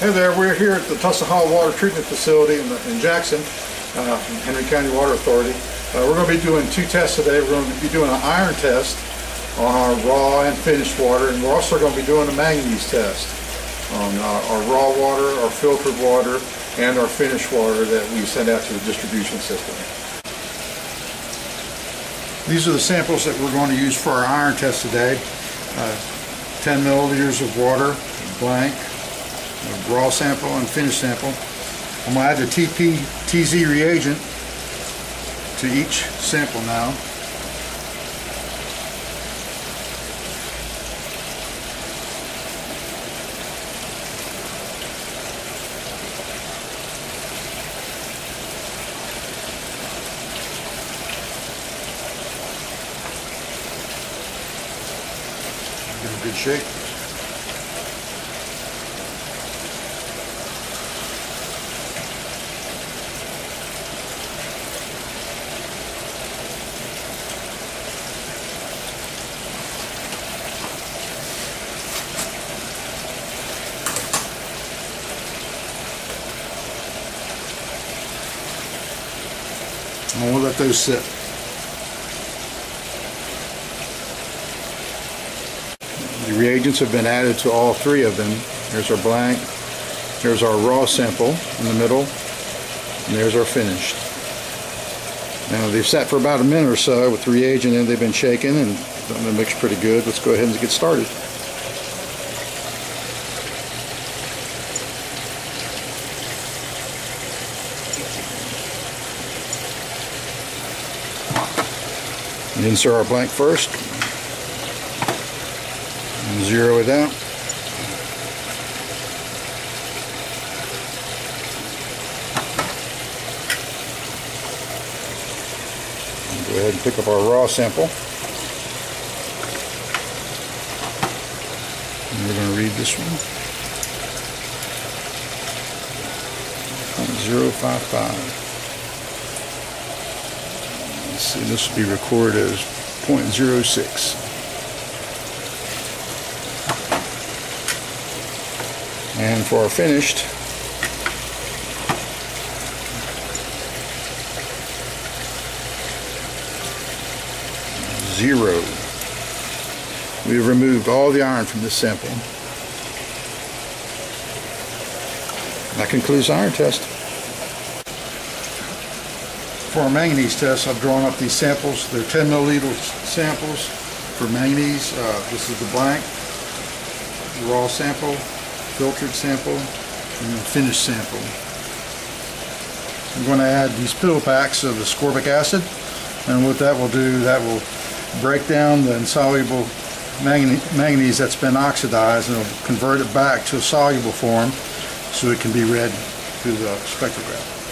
Hey there, we're here at the Tussahaw Water Treatment Facility in, in Jackson, uh, Henry County Water Authority. Uh, we're going to be doing two tests today. We're going to be doing an iron test on our raw and finished water, and we're also going to be doing a manganese test on our raw water, our filtered water, and our finished water that we send out to the distribution system. These are the samples that we're going to use for our iron test today. Uh, 10 milliliters of water, blank, raw sample and finished sample. I'm going to add the TP TZ reagent to each sample now. Good shake. Let those sit. The reagents have been added to all three of them. There's our blank, there's our raw sample in the middle, and there's our finished. Now they've sat for about a minute or so with the reagent and they've been shaken and they mix pretty good. Let's go ahead and get started. Insert our blank first. And zero it out. And go ahead and pick up our raw sample. And we're going to read this one. 0.055. Let's this will be recorded as 0.06. And for our finished, zero. We've removed all the iron from this sample. That concludes iron test. For our manganese test, I've drawn up these samples. They're 10 milliliter samples for manganese. Uh, this is the blank, raw sample, filtered sample, and the finished sample. I'm going to add these pill packs of ascorbic acid, and what that will do, that will break down the insoluble manganese that's been oxidized and it'll convert it back to a soluble form so it can be read through the spectrograph.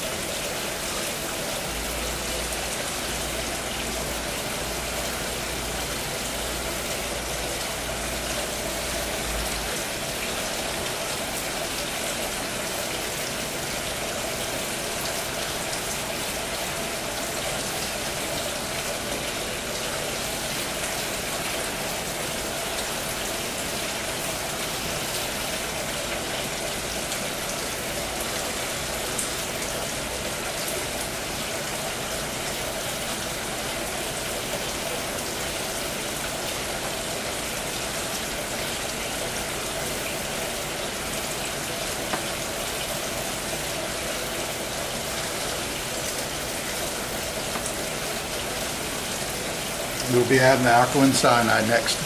We'll be adding alkaline cyanide next.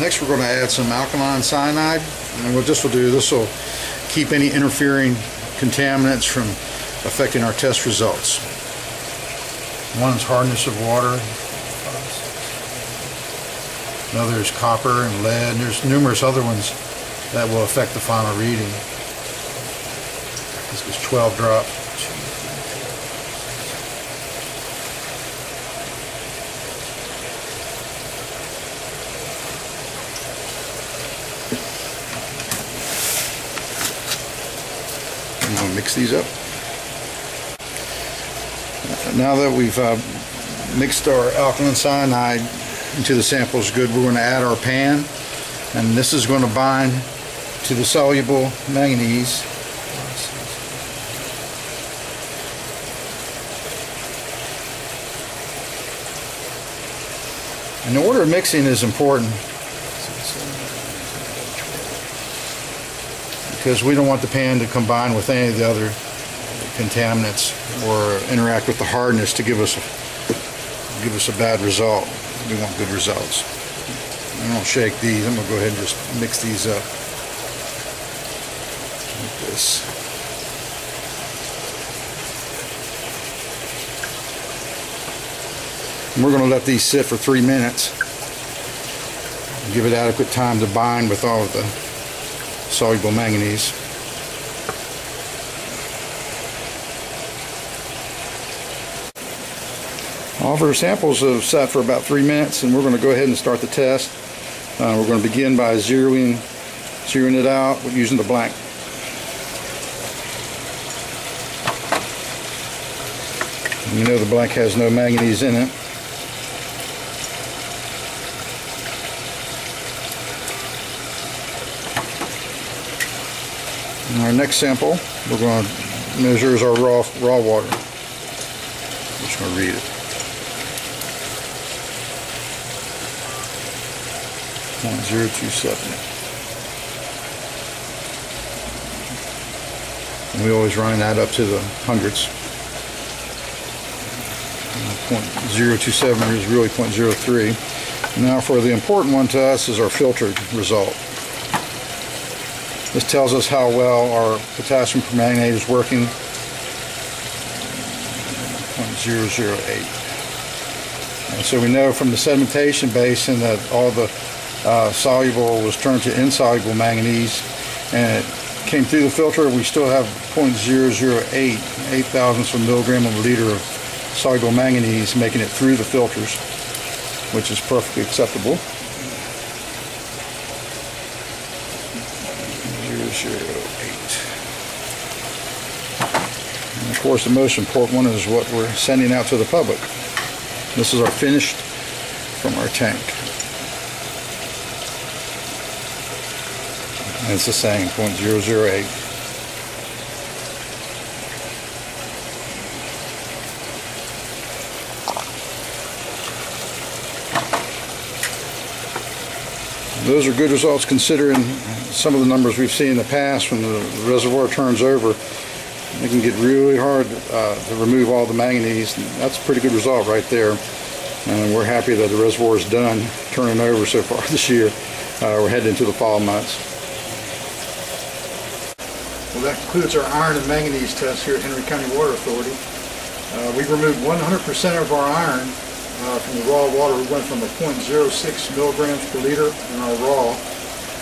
Next we're going to add some alkaline cyanide and what this will do, this will keep any interfering contaminants from affecting our test results. One is hardness of water, another is copper and lead, and there's numerous other ones that will affect the final reading. This is 12 drop. Mix these up. Now that we've uh, mixed our alkaline cyanide into the sample is good, we're going to add our pan, and this is going to bind to the soluble manganese. And the order of mixing is important because we don't want the pan to combine with any of the other contaminants or interact with the hardness to give us a, give us a bad result. We want good results. I'm gonna shake these. I'm gonna go ahead and just mix these up like this. And we're gonna let these sit for three minutes. Give it adequate time to bind with all of the soluble manganese. All of samples have sat for about three minutes and we're going to go ahead and start the test. Uh, we're going to begin by zeroing, zeroing it out using the blank. You know the blank has no manganese in it. And our next sample we're going to measure is our raw raw water. I'm just going to read it. 0.027. And we always run that up to the hundreds. 0.027 is really 0.03. Now for the important one to us is our filtered result. This tells us how well our potassium permanganate is working. 0.008. And so we know from the sedimentation basin that all the uh, soluble was turned to insoluble manganese and it came through the filter we still have 0.008 8 thousandths of a milligram of a liter of soluble manganese making it through the filters which is perfectly acceptable 008 and of course the most important one is what we're sending out to the public. This is our finished from our tank. And it's the same, 0.008. Those are good results considering some of the numbers we've seen in the past when the reservoir turns over. It can get really hard uh, to remove all the manganese. That's a pretty good result right there. And we're happy that the reservoir is done turning over so far this year. Uh, we're heading into the fall months. Well, that concludes our iron and manganese test here at Henry County Water Authority. Uh, we removed 100% of our iron uh, from the raw water. We went from a 0.06 milligrams per liter in our raw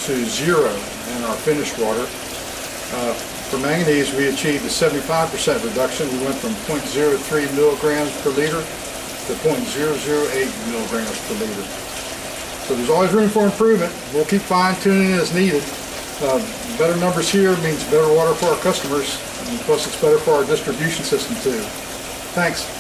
to zero in our finished water. Uh, for manganese, we achieved a 75% reduction. We went from 0.03 milligrams per liter to 0.008 milligrams per liter. So there's always room for improvement. We'll keep fine-tuning as needed. Uh, better numbers here means better water for our customers, and plus it's better for our distribution system too. Thanks.